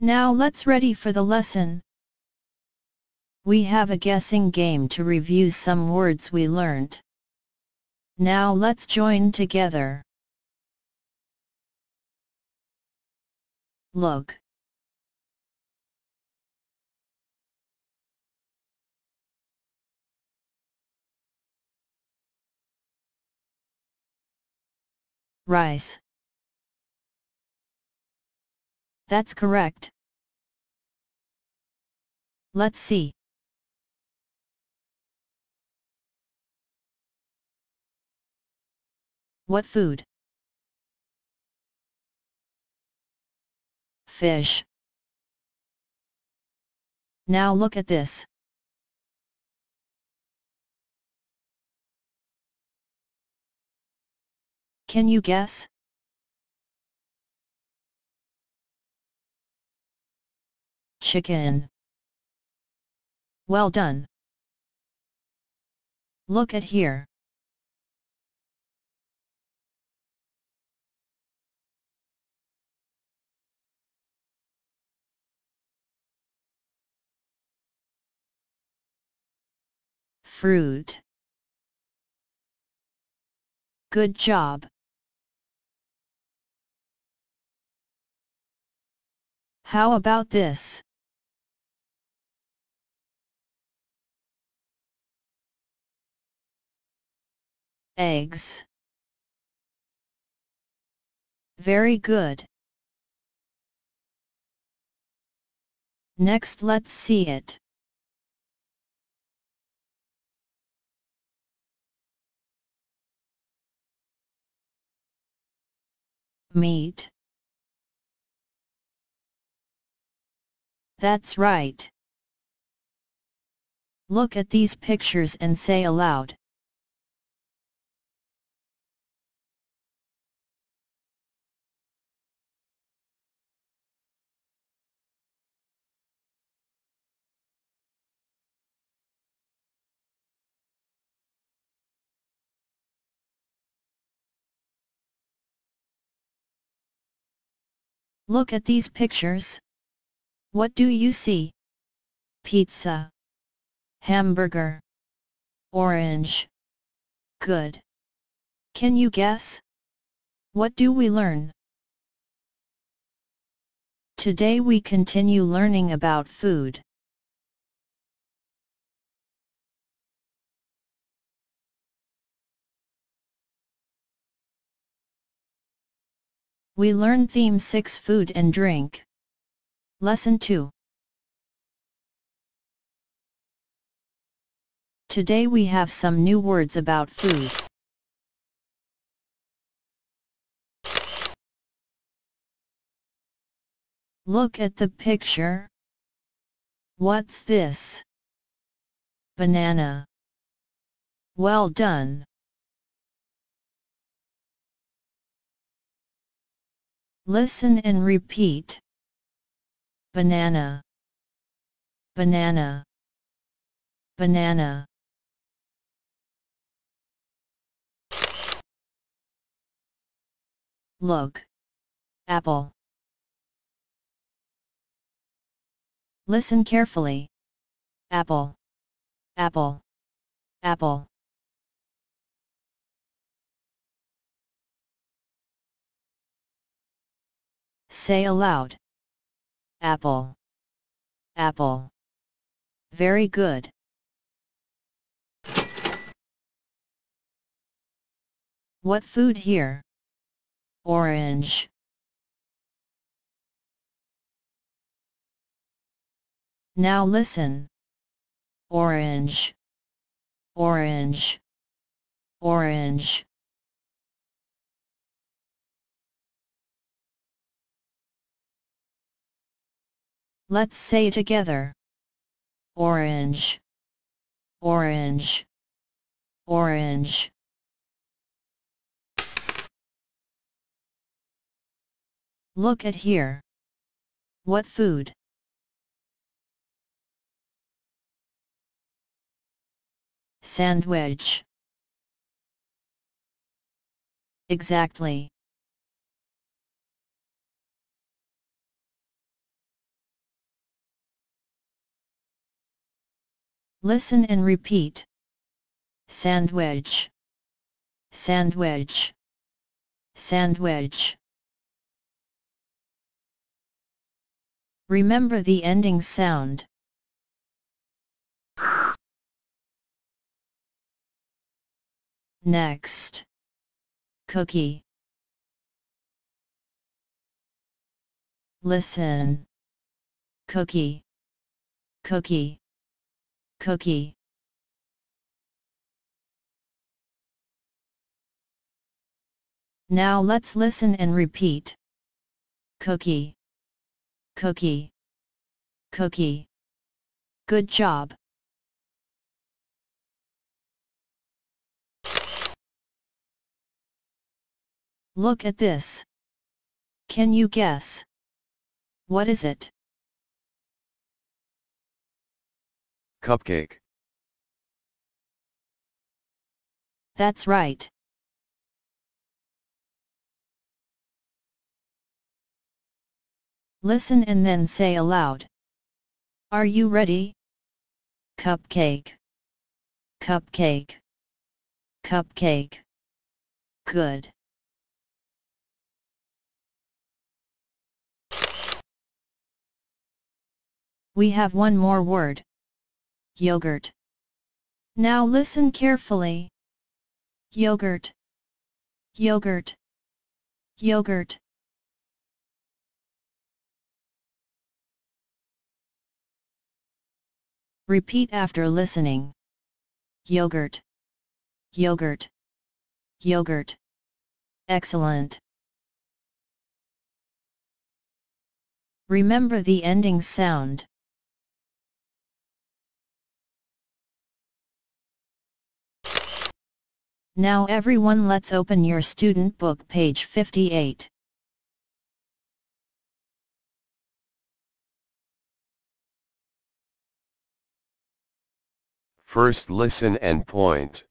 Now let's ready for the lesson. We have a guessing game to review some words we learnt. Now let's join together. Look. Rice. That's correct. Let's see. What food? Fish. Now look at this. Can you guess? Chicken. Well done. Look at here. Fruit. Good job. How about this? Eggs. Very good. Next let's see it. Meat. That's right. Look at these pictures and say aloud. Look at these pictures. What do you see? Pizza. Hamburger. Orange. Good. Can you guess? What do we learn? Today we continue learning about food. We learn Theme 6 Food and Drink. Lesson 2 Today we have some new words about food. Look at the picture. What's this? Banana. Well done. Listen and repeat. Banana. Banana. Banana. Look. Apple. Listen carefully. Apple. Apple. Apple. Say aloud. Apple. Apple. Very good. What food here? Orange. Now listen. Orange. Orange. Orange. Let's say together. Orange. Orange. Orange. Look at here. What food? Sandwich. Exactly. Listen and repeat. Sandwich. Sandwich. Sandwich. Remember the ending sound. Next. Cookie. Listen. Cookie. Cookie. Cookie. Now let's listen and repeat. Cookie. Cookie. Cookie. Good job. Look at this. Can you guess? What is it? Cupcake. That's right. Listen and then say aloud. Are you ready? Cupcake. Cupcake. Cupcake. Good. We have one more word. Yogurt. Now listen carefully. Yogurt. Yogurt. Yogurt. Repeat after listening. Yogurt. Yogurt. Yogurt. Excellent. Remember the ending sound. Now everyone let's open your student book page 58. First listen and point.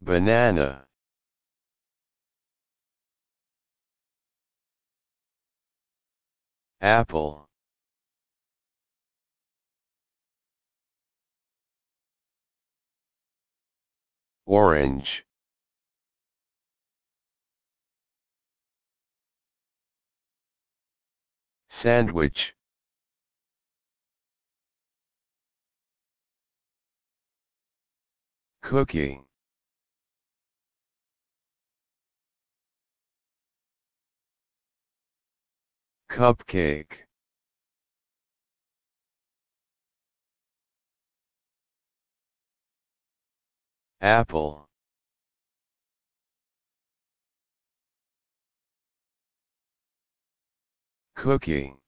Banana. Apple. Orange. Sandwich. Cooking. Cupcake. Apple. Cooking.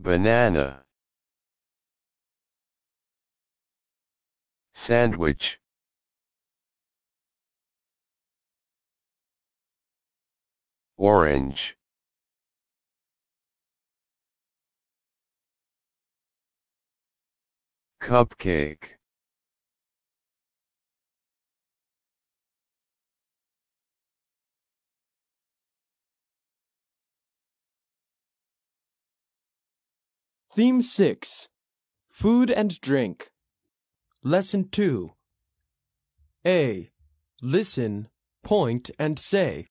Banana. Sandwich. Orange. Cupcake. Theme 6 Food and Drink. Lesson 2 A. Listen, point, and say.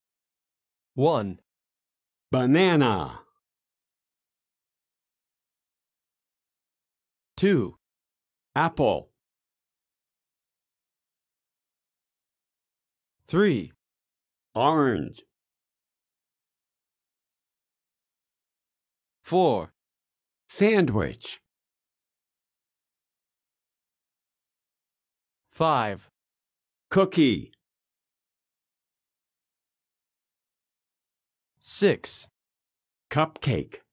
1, banana, 2, apple, 3, orange, 4, sandwich, 5, cookie, 6, cupcake,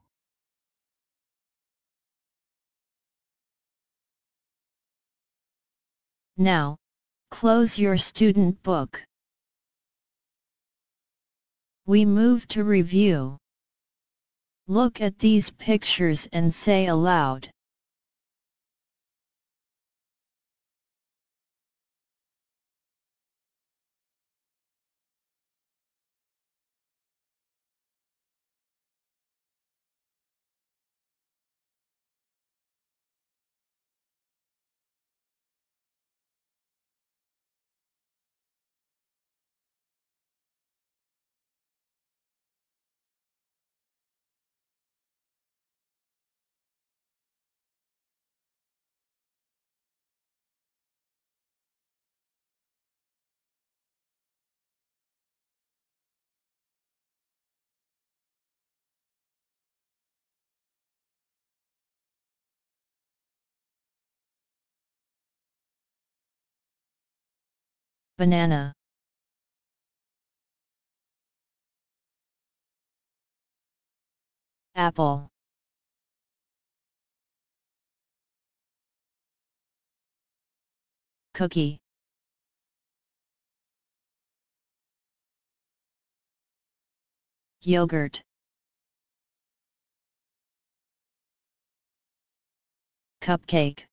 Now, close your student book. We move to review. Look at these pictures and say aloud. Banana. Apple. Cookie. Yogurt. Cupcake.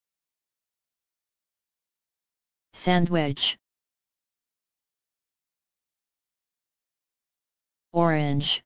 Sandwich. Orange.